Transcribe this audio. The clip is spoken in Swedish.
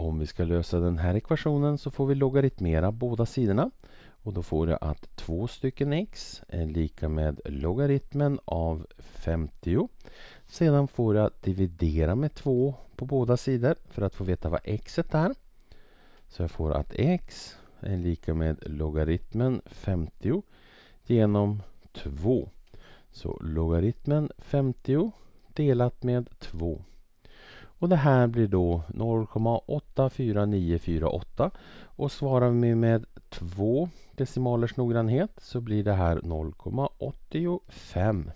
Om vi ska lösa den här ekvationen så får vi logaritmera båda sidorna. Och då får jag att 2 stycken x är lika med logaritmen av 50. Sedan får jag dividera med 2 på båda sidor för att få veta vad x är. Så jag får att x är lika med logaritmen 50 genom 2. Så logaritmen 50 delat med 2. Och det här blir då 0,84948 och svarar vi med två decimalers noggrannhet så blir det här 0,85.